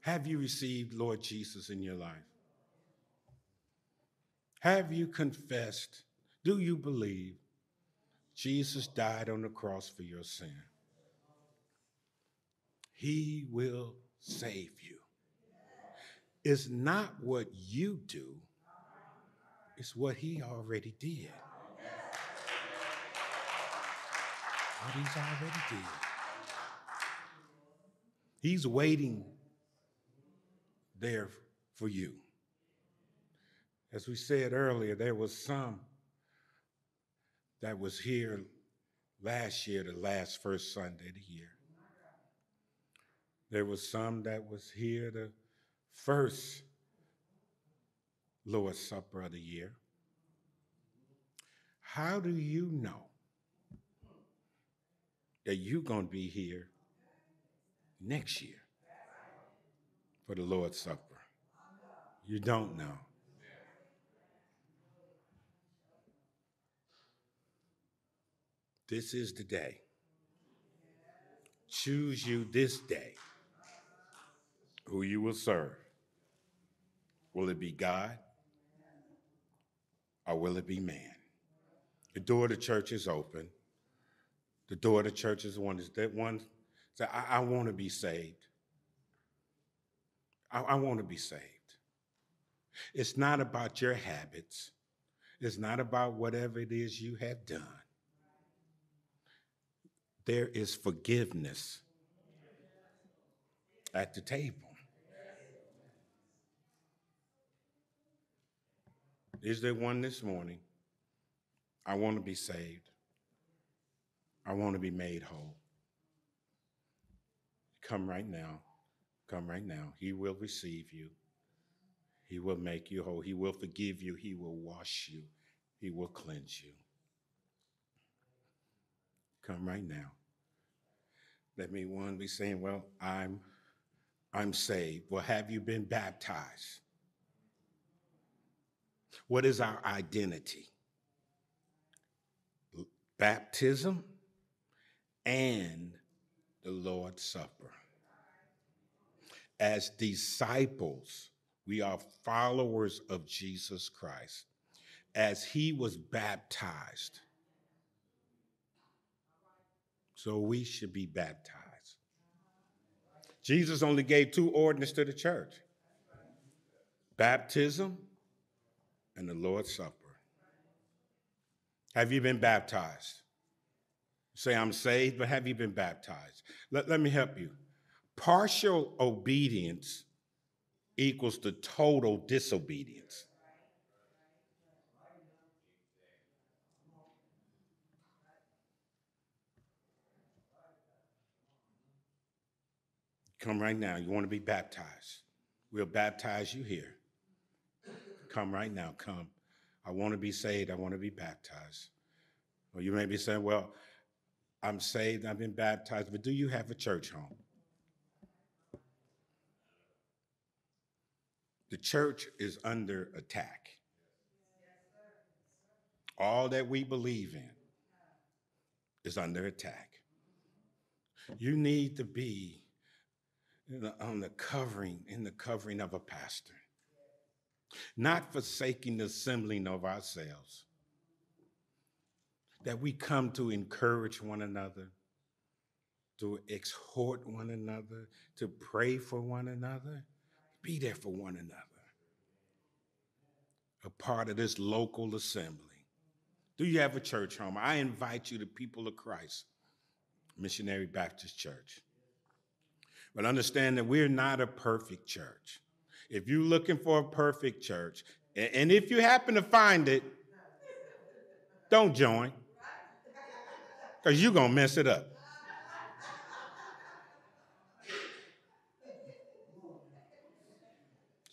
Have you received Lord Jesus in your life? Have you confessed? Do you believe Jesus died on the cross for your sin? He will save you. It's not what you do, it's what he already did. What he's already did. He's waiting there for you. As we said earlier, there was some that was here last year, the last first Sunday of the year. There was some that was here the first Lord's Supper of the year. How do you know that you're going to be here next year for the Lord's Supper? You don't know. This is the day. Choose you this day who you will serve. Will it be God or will it be man? The door of the church is open. The door of the church is one that one say, I, I want to be saved. I, I want to be saved. It's not about your habits. It's not about whatever it is you have done. There is forgiveness at the table. Is there one this morning? I want to be saved. I want to be made whole. Come right now. Come right now. He will receive you. He will make you whole. He will forgive you. He will wash you. He will cleanse you. Come right now. Let me one be saying, well, I'm I'm saved. Well, have you been baptized? What is our identity? Baptism and the Lord's Supper. As disciples, we are followers of Jesus Christ. As he was baptized, so we should be baptized. Jesus only gave two ordinances to the church baptism and the Lord's Supper. Have you been baptized? Say, I'm saved, but have you been baptized? Let, let me help you. Partial obedience equals the total disobedience. Come right now. You want to be baptized? We'll baptize you here. Come right now. Come. I want to be saved. I want to be baptized. Or you may be saying, well, I'm saved. I've been baptized. But do you have a church home? The church is under attack. All that we believe in is under attack. You need to be on the covering, in the covering of a pastor, not forsaking the assembling of ourselves, that we come to encourage one another, to exhort one another, to pray for one another, be there for one another. A part of this local assembly. Do you have a church home? I invite you to People of Christ, Missionary Baptist Church. But understand that we're not a perfect church. If you're looking for a perfect church, and if you happen to find it, don't join, because you're going to mess it up.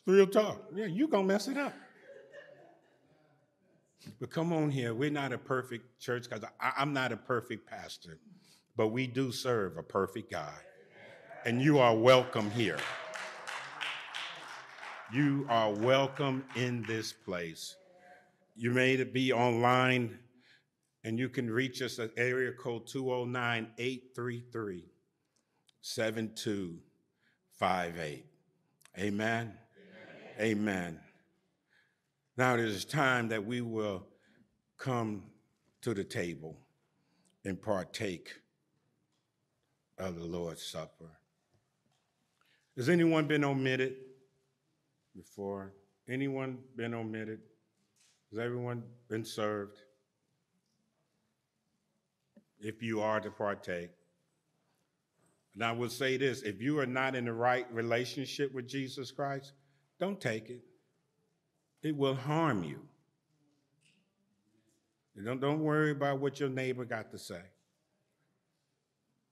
Real talk. Yeah, you're going to mess it up. But come on here. We're not a perfect church because I'm not a perfect pastor, but we do serve a perfect God and you are welcome here. You are welcome in this place. You may be online and you can reach us at area code 209 833 7258. Amen. Amen. Now it is time that we will come to the table and partake of the Lord's Supper. Has anyone been omitted before? Anyone been omitted? Has everyone been served? If you are to partake. And I will say this if you are not in the right relationship with Jesus Christ, don't take it. It will harm you. don't, don't worry about what your neighbor got to say.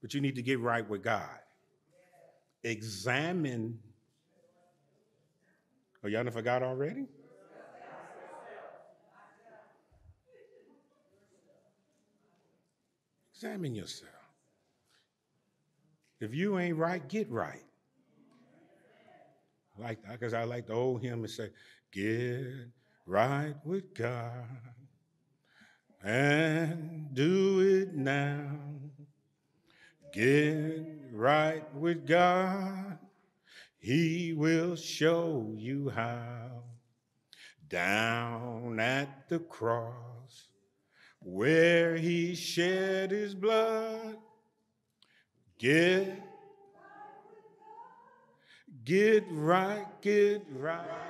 But you need to get right with God examine. Oh, y'all forgot already? Examine yourself. If you ain't right, get right. Like because I like the old hymn and say, "Get right with God and do it now." Get right with God, He will show you how. Down at the cross, where He shed His blood, get, get right, get right.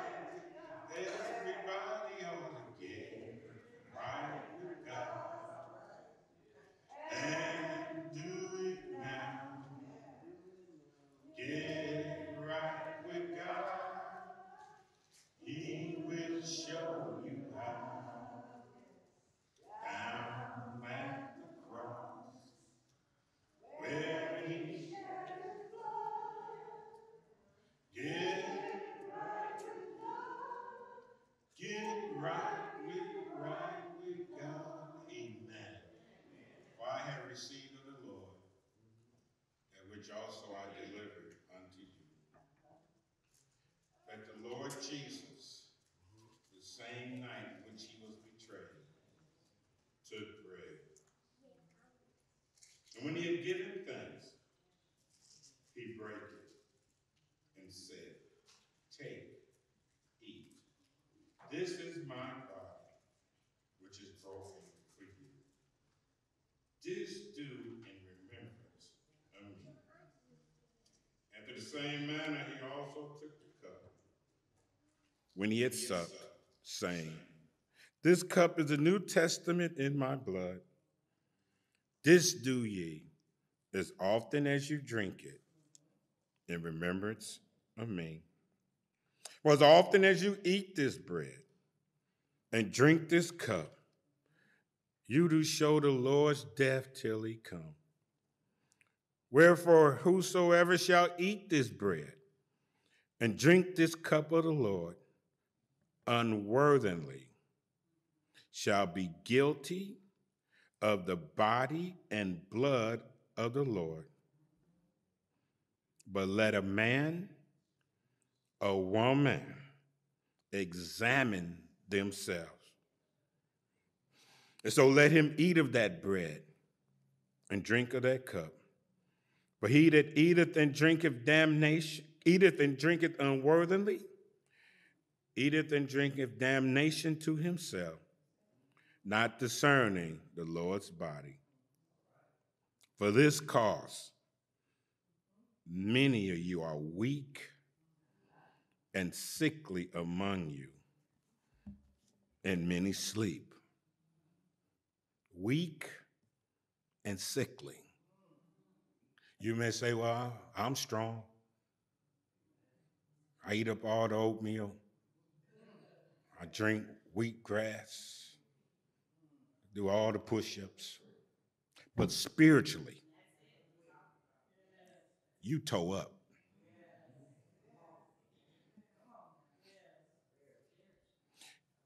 Lord Jesus, the same night which he was betrayed, took bread. And when he had given thanks, he broke it and said, Take, eat. This is my body, which is broken for you. This do in remembrance of me. After the same manner, he also took when he had supped, saying, This cup is the New Testament in my blood. This do ye as often as you drink it in remembrance of me. For as often as you eat this bread and drink this cup, you do show the Lord's death till he come. Wherefore, whosoever shall eat this bread and drink this cup of the Lord unworthily shall be guilty of the body and blood of the Lord. But let a man, a woman, examine themselves. And so let him eat of that bread and drink of that cup. For he that eateth and drinketh damnation, eateth and drinketh unworthily, eateth and drinketh damnation to himself, not discerning the Lord's body. For this cause, many of you are weak and sickly among you, and many sleep. Weak and sickly. You may say, Well, I'm strong. I eat up all the oatmeal. I drink wheatgrass, do all the push ups. But spiritually, you toe up.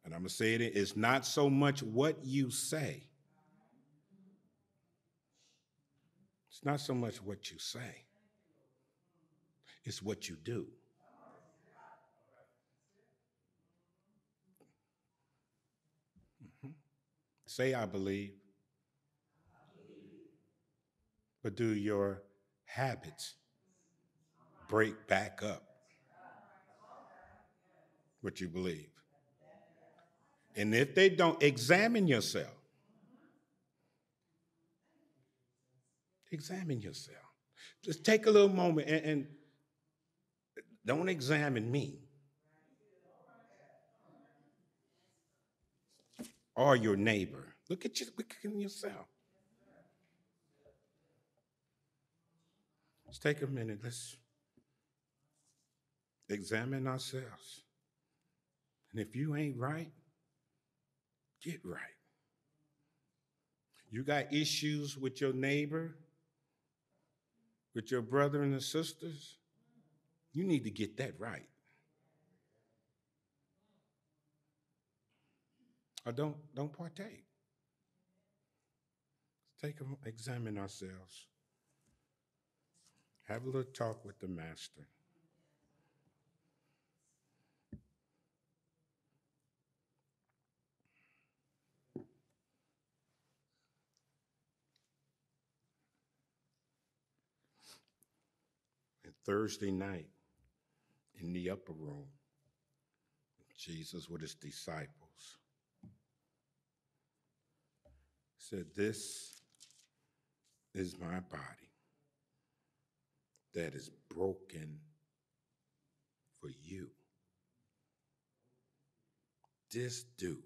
And I'm going to say it, it's not so much what you say, it's not so much what you say, it's what you do. Say, I believe. But do your habits break back up what you believe? And if they don't, examine yourself. Examine yourself. Just take a little moment and, and don't examine me or your neighbor. Look at, you, look at yourself. Let's take a minute. Let's examine ourselves. And if you ain't right, get right. You got issues with your neighbor, with your brother and the sisters, you need to get that right. Or don't don't partake. Take a, examine ourselves. Have a little talk with the master. And Thursday night in the upper room, Jesus with his disciples said, This is my body that is broken for you. This do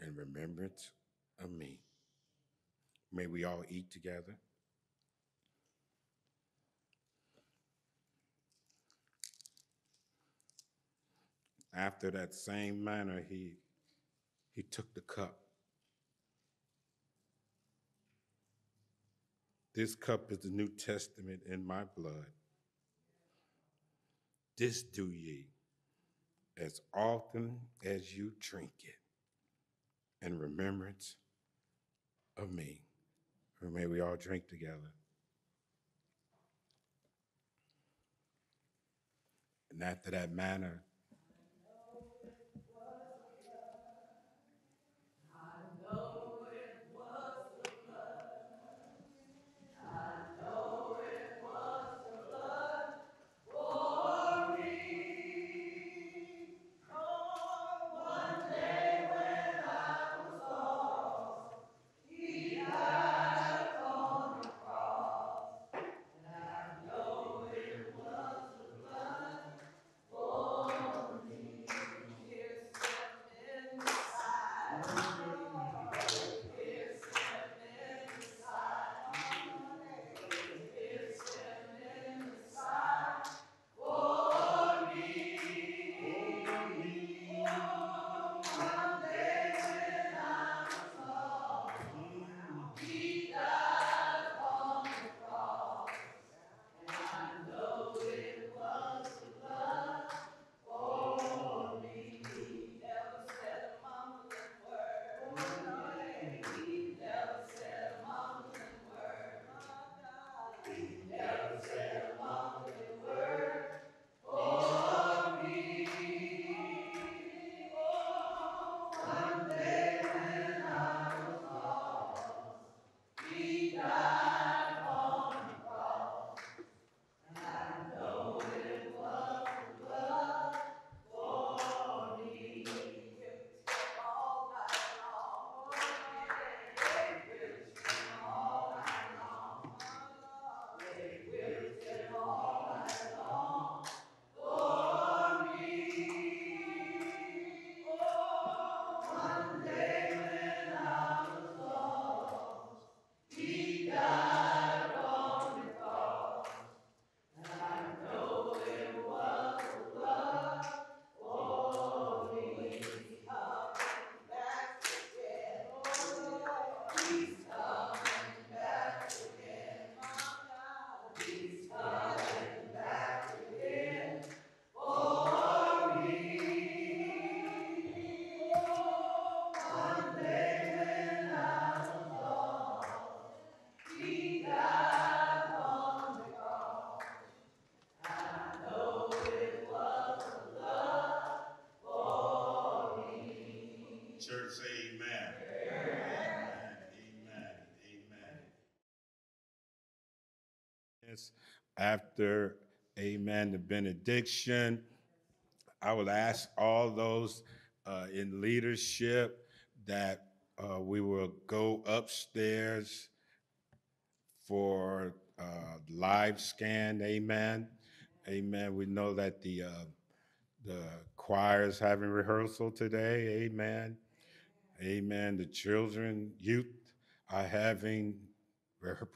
in remembrance of me. May we all eat together. After that same manner, he, he took the cup. This cup is the New Testament in my blood. This do ye as often as you drink it in remembrance of me. Or may we all drink together. And after that manner, minutes after, amen, the benediction. I will ask all those uh, in leadership that uh, we will go upstairs for uh, live scan. Amen. Amen. We know that the uh, the choir is having rehearsal today. Amen. Amen. The children, youth are having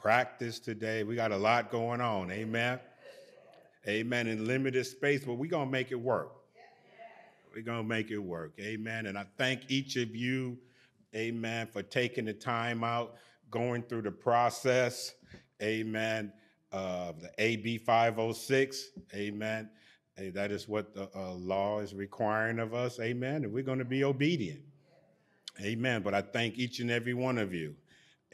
practice today. We got a lot going on. Amen. Amen. In limited space, but we're going to make it work. We're going to make it work. Amen. And I thank each of you, amen, for taking the time out, going through the process, amen, of the AB 506. Amen. Hey, that is what the uh, law is requiring of us. Amen. And we're going to be obedient. Amen. But I thank each and every one of you.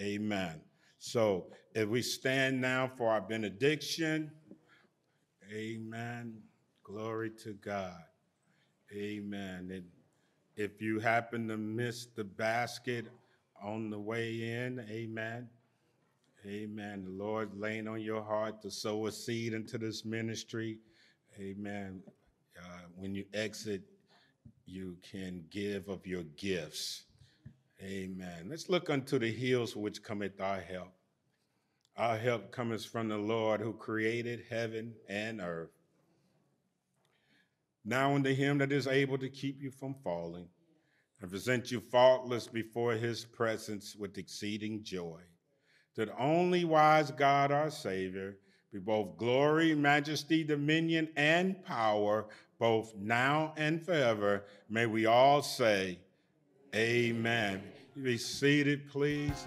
Amen. So if we stand now for our benediction, amen. Glory to God. Amen. And if you happen to miss the basket on the way in, amen. Amen. The Lord laying on your heart to sow a seed into this ministry. Amen. Uh, when you exit, you can give of your gifts. Amen. Let's look unto the hills which cometh our help. Our help cometh from the Lord who created heaven and earth. Now unto him that is able to keep you from falling and present you faultless before his presence with exceeding joy. To the only wise God, our Savior, be both glory, majesty, dominion, and power, both now and forever. May we all say, Amen. Be seated, please.